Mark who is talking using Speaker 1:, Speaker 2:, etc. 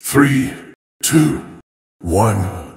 Speaker 1: Three, two, one.